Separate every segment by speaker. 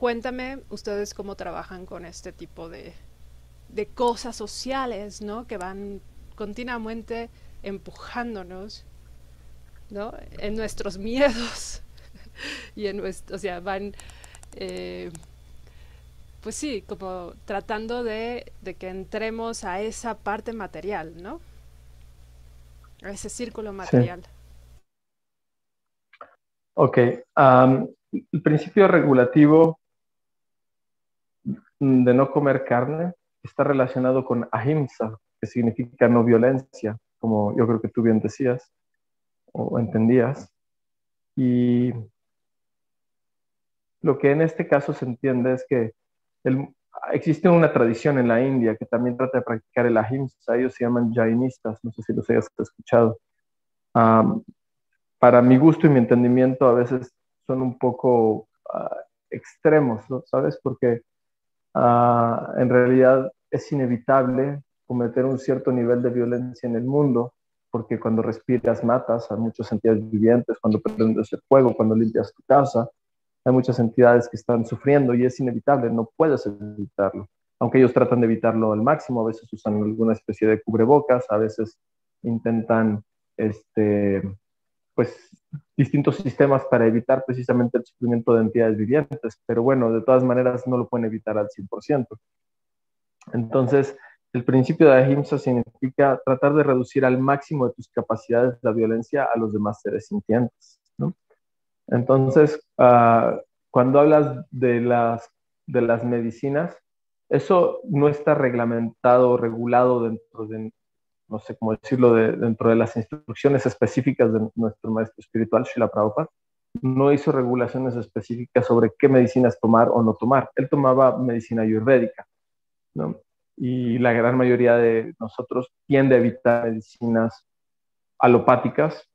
Speaker 1: cuéntame ustedes cómo trabajan con este tipo de, de cosas sociales, ¿no? Que van continuamente empujándonos, ¿no? En nuestros miedos y en nuestro, o sea, van, eh, pues sí, como tratando de, de, que entremos a esa parte material, ¿no? A ese círculo material. Sí.
Speaker 2: Ok, um, el principio regulativo de no comer carne está relacionado con ahimsa, que significa no violencia, como yo creo que tú bien decías o entendías. Y lo que en este caso se entiende es que existe una tradición en la India que también trata de practicar el ahimsa, ellos se llaman jainistas, no sé si los hayas escuchado. Para mi gusto y mi entendimiento a veces son un poco uh, extremos. ¿sabes? Porque uh, en realidad es inevitable cometer un cierto nivel de violencia en el mundo, porque cuando respiras matas a muchas entidades vivientes, cuando prendes el fuego, cuando limpias tu casa, hay muchas entidades que están sufriendo y es inevitable, no puedes evitarlo. Aunque ellos tratan de evitarlo al máximo, a veces usan alguna especie de cubrebocas, a veces intentan este, pues, distintos sistemas para evitar precisamente el sufrimiento de entidades vivientes, pero bueno, de todas maneras no lo pueden evitar al 100%. Entonces, el principio de ahimsa significa tratar de reducir al máximo de tus capacidades la violencia a los demás seres sintientes. ¿no? Entonces, uh, cuando hablas de las, de las medicinas, eso no está reglamentado o regulado dentro de, no sé cómo decirlo, de, dentro de las instrucciones específicas de nuestro maestro espiritual, Srila Prabhupada. No hizo regulaciones específicas sobre qué medicinas tomar o no tomar. Él tomaba medicina ayurvédica. Y la gran mayoría de nosotros tiende a evitar medicinas alopáticas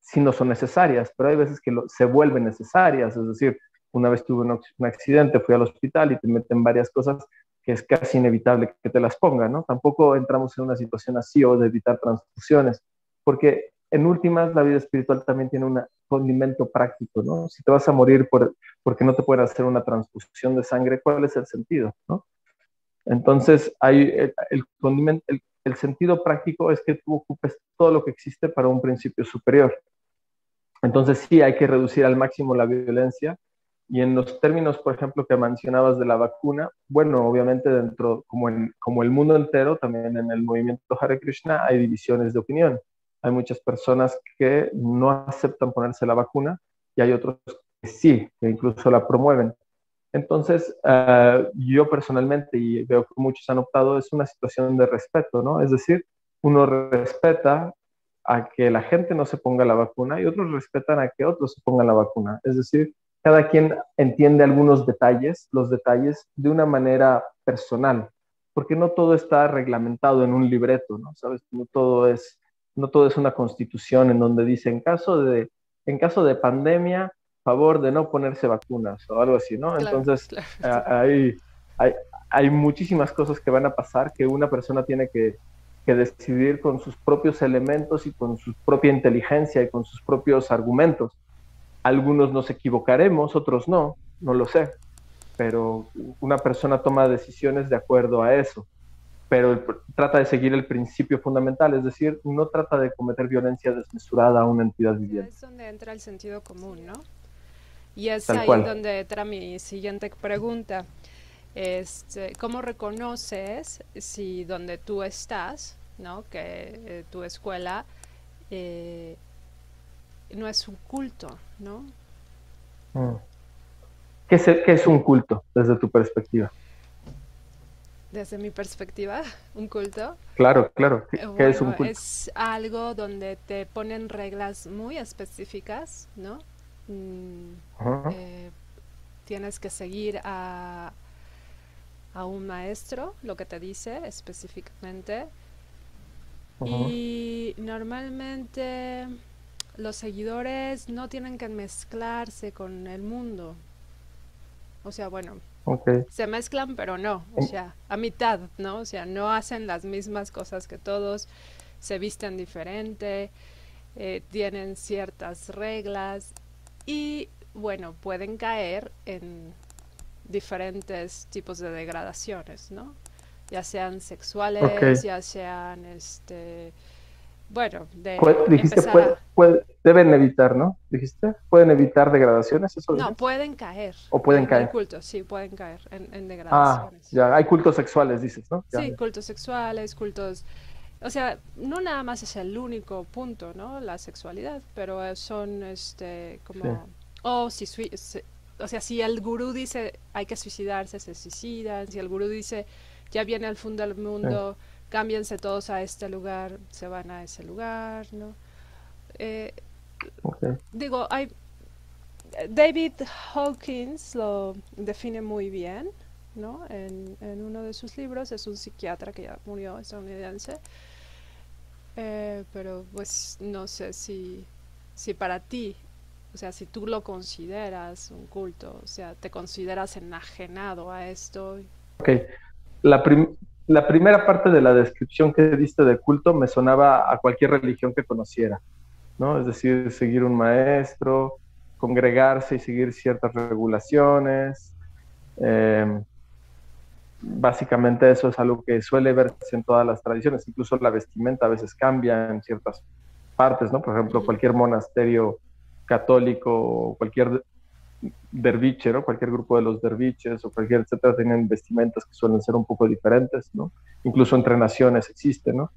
Speaker 2: si no son necesarias, pero hay veces que lo, se vuelven necesarias, es decir, una vez tuve un, un, accidente, fui al hospital y te meten varias cosas que es casi inevitable que te las pongan, ¿no? Tampoco entramos en una situación así o de evitar transfusiones, porque en últimas la vida espiritual también tiene un condimento práctico, ¿no? Si te vas a morir por, porque no te pueden hacer una transfusión de sangre, ¿cuál es el sentido, ¿no? Entonces, hay el, condimento, el, el sentido práctico es que tú ocupes todo lo que existe para un principio superior. Entonces sí, hay que reducir al máximo la violencia. Y en los términos, por ejemplo, que mencionabas de la vacuna, bueno, obviamente dentro, como, en, como el mundo entero, también en el movimiento Hare Krishna hay divisiones de opinión. Hay muchas personas que no aceptan ponerse la vacuna y hay otros que sí, que incluso la promueven. Entonces, uh, yo personalmente, y veo que muchos han optado, es una situación de respeto, ¿no? Es decir, uno respeta a que la gente no se ponga la vacuna y otros respetan a que otros se pongan la vacuna. Es decir, cada quien entiende algunos detalles, los detalles de una manera personal, porque no todo está reglamentado en un libreto, ¿no? ¿Sabes? No todo es, no todo es una constitución en donde dice en caso de, en caso de pandemia, favor de no ponerse vacunas o algo así, ¿no? Claro, Entonces, claro. hay, hay, hay, muchísimas cosas que van a pasar que una persona tiene que, que, decidir con sus propios elementos y con su propia inteligencia y con sus propios argumentos. Algunos nos equivocaremos, otros no, no lo sé, pero una persona toma decisiones de acuerdo a eso, pero trata de seguir el principio fundamental, es decir, no trata de cometer violencia desmesurada a una entidad viviente.
Speaker 1: Es donde entra el sentido común, ¿no? Y es Tal ahí cual. donde entra mi siguiente pregunta. Este, ¿Cómo reconoces si donde tú estás, ¿no? que eh, tu escuela eh, no es un culto? ¿no?
Speaker 2: Mm. ¿Qué, es, ¿Qué es un culto desde tu perspectiva?
Speaker 1: Desde mi perspectiva, un culto.
Speaker 2: Claro, claro. ¿Qué,
Speaker 1: bueno,
Speaker 2: es un culto?
Speaker 1: Es algo donde te ponen reglas muy específicas, ¿no? Mm, eh, tienes que seguir a, a, un maestro, lo que te dice específicamente. Uh -huh. Y normalmente los seguidores no tienen que mezclarse con el mundo. O sea, bueno,
Speaker 2: okay.
Speaker 1: se mezclan, pero no, o sea, a mitad, ¿no? O sea, no hacen las mismas cosas que todos, se visten diferente, eh, tienen ciertas reglas y bueno, pueden caer en diferentes tipos de degradaciones, ¿no? Ya sean sexuales, ya sean, este, bueno, de
Speaker 2: dijiste deben evitar, ¿no? Dijiste, pueden evitar degradaciones, eso.
Speaker 1: No, pueden caer.
Speaker 2: O pueden caer.
Speaker 1: cultos, sí, pueden caer en, degradaciones.
Speaker 2: Ah, ya, hay cultos sexuales, dices, ¿no?
Speaker 1: sí, cultos sexuales, cultos o sea, no nada más es el único punto, ¿no? La sexualidad, pero son, este, como, oh, si, o sea, si el gurú dice hay que suicidarse, se suicidan, si el gurú dice ya viene el fin del mundo, cámbiense todos a este lugar, se van a ese lugar, ¿no? Eh, digo, hay, David Hawkins lo define muy bien, ¿no? En, en, uno de sus libros, es un psiquiatra que ya murió, estadounidense, eh, pero pues no sé si, si para ti, o sea, si tú lo consideras un culto, o sea, te consideras enajenado a esto.
Speaker 2: Ok, la, la primera parte de la descripción que diste de culto me sonaba a cualquier religión que conociera, ¿no? Es decir, seguir un maestro, congregarse y seguir ciertas regulaciones. Eh, básicamente eso es algo que suele verse en todas las tradiciones, incluso la vestimenta a veces cambia en ciertas partes, ¿no? Por ejemplo, cualquier monasterio católico o cualquier derviche, ¿no? Cualquier grupo de los derviches o cualquier etcétera tienen vestimentas que suelen ser un poco diferentes, ¿no? Incluso entre naciones existen, ¿no?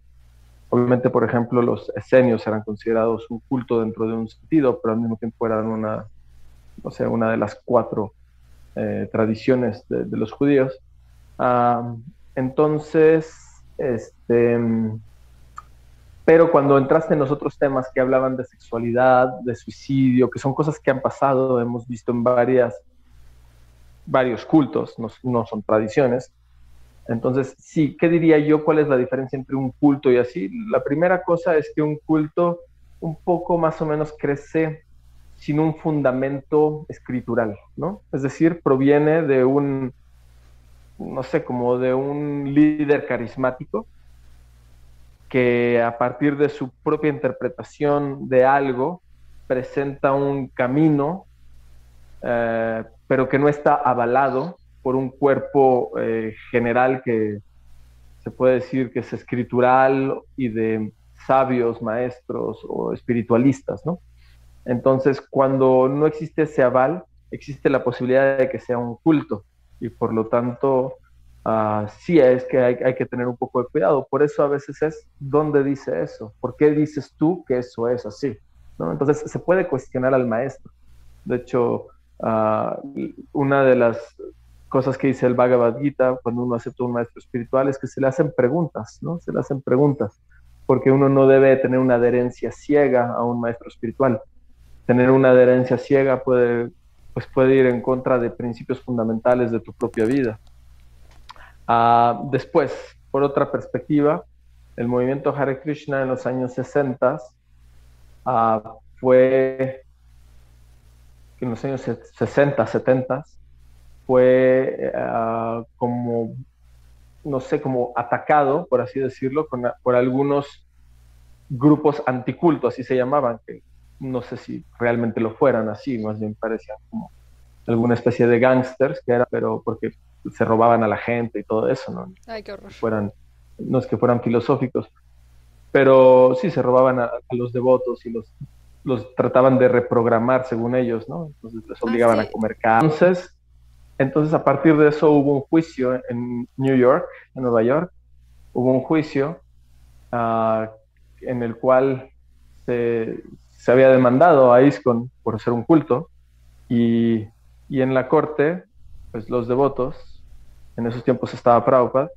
Speaker 2: Obviamente, por ejemplo, los esenios eran considerados un culto dentro de un sentido, pero al mismo tiempo eran una, o sea, una de las cuatro eh, tradiciones de, de los judíos entonces, este, pero cuando entraste en los otros temas que hablaban de sexualidad, de suicidio, que son cosas que han pasado, hemos visto en varias, varios cultos, no, no son tradiciones. Entonces, sí, ¿qué diría yo? ¿Cuál es la diferencia entre un culto y así? La primera cosa es que un culto un poco más o menos crece sin un fundamento escritural, ¿no? Es decir, proviene de un, no sé, como de un líder carismático que a partir de su propia interpretación de algo presenta un camino, eh, pero que no está avalado por un cuerpo eh, general que se puede decir que es escritural y de sabios, maestros o espiritualistas, ¿no? Entonces, cuando no existe ese aval, existe la posibilidad de que sea un culto y por lo tanto uh, sí es que hay, que tener un poco de cuidado. Por eso a veces es, ¿dónde dice eso? ¿Por qué dices tú que eso es así? Entonces se puede cuestionar al maestro. De hecho, uh, una de las cosas que dice el Bhagavad Gita cuando uno acepta un maestro espiritual es que se le hacen preguntas, ¿no? Se le hacen preguntas, porque uno no debe tener una adherencia ciega a un maestro espiritual. Tener una adherencia ciega puede pues puede ir en contra de principios fundamentales de tu propia vida. Ah, después, por otra perspectiva, el movimiento Hare Krishna en los años 60 ah, fue, en los años 60, 70, fue ah, como, no sé, como atacado, por así decirlo, por algunos grupos anticultos, así se llamaban, que no sé si realmente lo fueran así, más bien parecían como alguna especie de gángsters, que era, pero porque se robaban a la gente y todo eso, ¿no?
Speaker 1: Ay, qué horror.
Speaker 2: Fueran, no es que fueran filosóficos, pero sí se robaban a, los devotos y los, los trataban de reprogramar según ellos, ¿no? Entonces les ah, obligaban a comer carne. Entonces, entonces, a partir de eso hubo un juicio en New York, en Nueva York, hubo un juicio uh, en el cual se, se había demandado a ISKCON por ser un culto y, y, en la corte, pues los devotos, en esos tiempos estaba Prabhupada,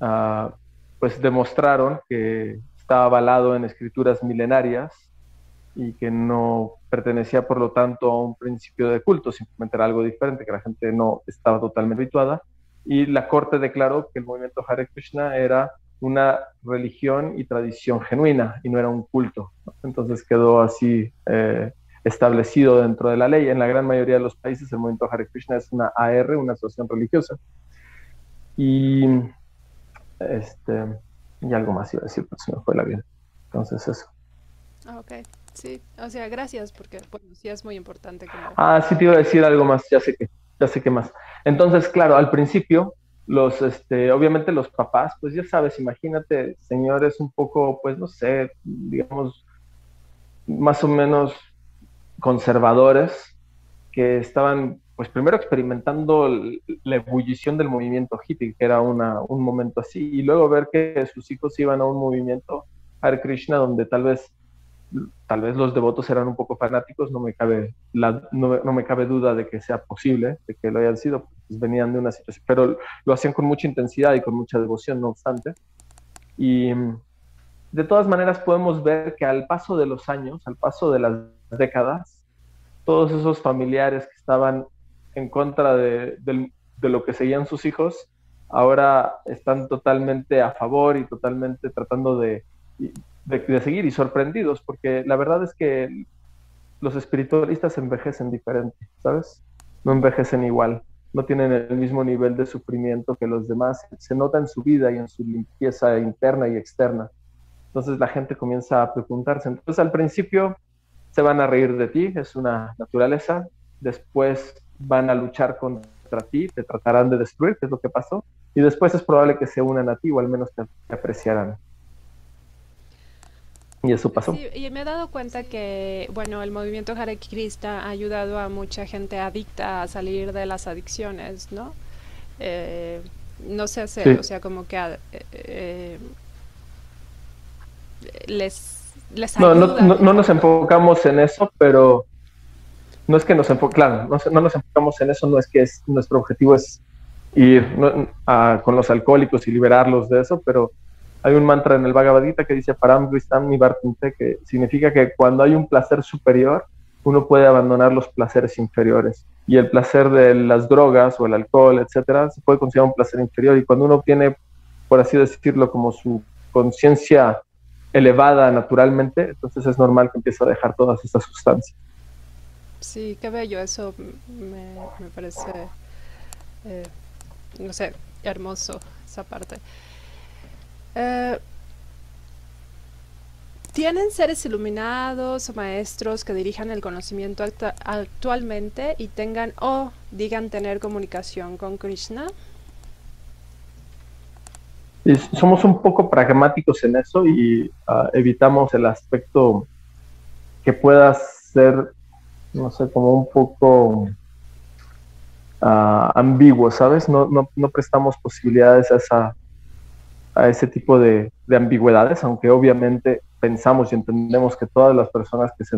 Speaker 2: uh, pues demostraron que estaba avalado en escrituras milenarias y que no pertenecía por lo tanto a un principio de culto, simplemente era algo diferente, que la gente no estaba totalmente habituada. Y la corte declaró que el movimiento Hare Krishna era una religión y tradición genuina y no era un culto. Entonces quedó así eh, establecido dentro de la ley. En la gran mayoría de los países el movimiento Hare Krishna es una AR, una asociación religiosa. Y, este, y algo más iba a decir, pero se me fue la vida. Entonces eso.
Speaker 1: Ah, ok, sí, o sea, gracias porque bueno, sí es muy importante.
Speaker 2: Ah, sí te iba a decir algo más, ya sé que ya sé qué más. Entonces, claro, al principio, los, este, obviamente los papás, pues ya sabes, imagínate, señores un poco, pues no sé, digamos, más o menos conservadores, que estaban, pues primero experimentando la ebullición del movimiento hippie, que era una, un momento así, y luego ver que sus hijos iban a un movimiento Hare Krishna donde tal vez tal vez los devotos eran un poco fanáticos, no me cabe, la, no, no, me cabe duda de que sea posible, de que lo hayan sido, pues venían de una situación, pero lo hacían con mucha intensidad y con mucha devoción, no obstante. Y de todas maneras podemos ver que al paso de los años, al paso de las décadas, todos esos familiares que estaban en contra de, de, de lo que seguían sus hijos, ahora están totalmente a favor y totalmente tratando de de, seguir y sorprendidos, porque la verdad es que los espiritualistas envejecen diferente, ¿sabes? No envejecen igual, no tienen el mismo nivel de sufrimiento que los demás, se nota en su vida y en su limpieza interna y externa. Entonces la gente comienza a preguntarse. Entonces al principio se van a reír de ti, es una naturaleza, después van a luchar contra ti, te tratarán de destruir, que es lo que pasó, y después es probable que se unan a ti o al menos te apreciarán. Y eso pasó.
Speaker 1: y me he dado cuenta que, bueno, el movimiento Hare Krishna ha ayudado a mucha gente adicta a salir de las adicciones, ¿no? Eh, no sé hacer, o sea, como que eh, eh, les, les ayuda.
Speaker 2: No, no, no, nos enfocamos en eso, pero no es que nos claro, no, no, nos enfocamos en eso, no es que es, nuestro objetivo es ir con los alcohólicos y liberarlos de eso, pero hay un mantra en el Bhagavad Gita que dice Param Dristam Nivartinte, que significa que cuando hay un placer superior, uno puede abandonar los placeres inferiores. Y el placer de las drogas o el alcohol, etcétera, se puede considerar un placer inferior. Y cuando uno tiene, por así decirlo, como su conciencia elevada naturalmente, entonces es normal que empiece a dejar todas estas sustancias.
Speaker 1: Sí, qué bello, eso me, parece, eh, no sé, hermoso esa parte. Eh, ¿Tienen seres iluminados o maestros que dirijan el conocimiento actualmente y tengan o digan tener comunicación con Krishna?
Speaker 2: somos un poco pragmáticos en eso y ah, evitamos el aspecto que pueda ser, no sé, como un poco ah, ambiguo, ¿sabes? No, no, no prestamos posibilidades a esa a ese tipo de, ambigüedades, aunque obviamente pensamos y entendemos que todas las personas que se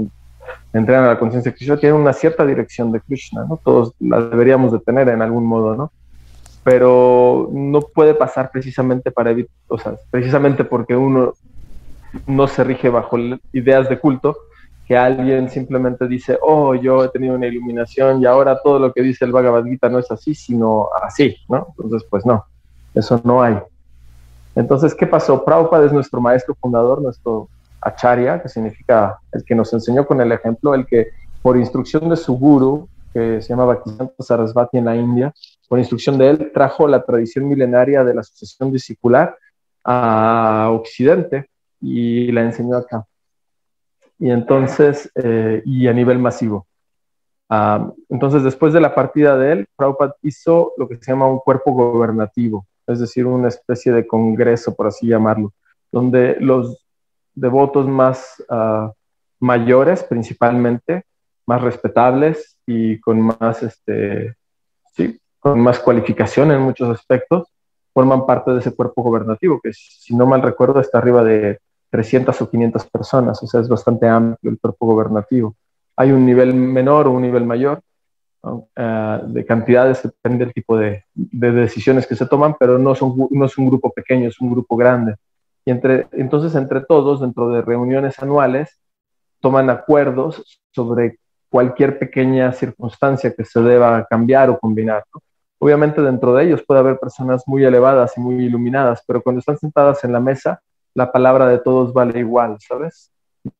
Speaker 2: entregan a la conciencia de Krishna tienen una cierta dirección de Krishna, ¿no? Todos la deberíamos de tener en algún modo, ¿no? Pero no puede pasar precisamente para o sea, precisamente porque uno no se rige bajo ideas de culto, que alguien simplemente dice, oh, yo he tenido una iluminación y ahora todo lo que dice el Bhagavad Gita no es así, sino así, ¿no? Entonces, pues no, eso no hay. Entonces, ¿qué pasó? Prabhupada es nuestro maestro fundador, nuestro acharya, que significa el que nos enseñó con el ejemplo, el que por instrucción de su guru, que se llama Bhaktisiddhanta Sarasvati en la India, por instrucción de él, trajo la tradición milenaria de la sucesión discipular a Occidente y la enseñó acá. Y entonces, eh, y a nivel masivo. Ah, entonces, después de la partida de él, Prabhupada hizo lo que se llama un cuerpo gobernativo, es decir, una especie de congreso, por así llamarlo, donde los devotos más uh, mayores, principalmente, más respetables y con más, este, sí, con más cualificación en muchos aspectos, forman parte de ese cuerpo gobernativo, que si no mal recuerdo está arriba de 300 o 500 personas, o sea, es bastante amplio el cuerpo gobernativo. Hay un nivel menor o un nivel mayor, eh, de cantidades, depende del tipo de, decisiones que se toman, pero no, es un grupo pequeño, es un grupo grande. Y entonces, entre todos, dentro de reuniones anuales, toman acuerdos sobre cualquier pequeña circunstancia que se deba cambiar o combinar. Obviamente dentro de ellos puede haber personas muy elevadas y muy iluminadas, pero cuando están sentadas en la mesa, la palabra de todos vale igual, ¿sabes?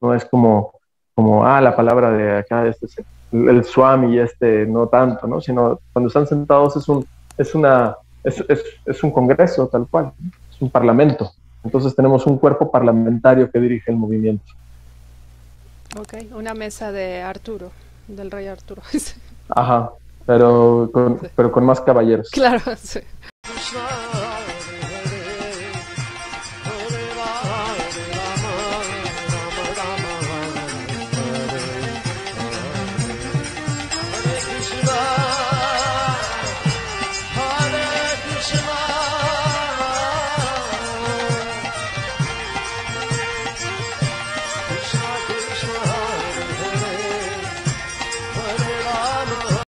Speaker 2: No es como, como ah, la palabra de acá, este el Swami y este no tanto, ¿no? Sino cuando están sentados es un, es una, es, es, es un congreso tal cual, es un parlamento. Entonces tenemos un cuerpo parlamentario que dirige el movimiento.
Speaker 1: Ok, una mesa de Arturo, del rey Arturo.
Speaker 2: Ajá, pero con, pero con más caballeros.
Speaker 1: Claro, sí.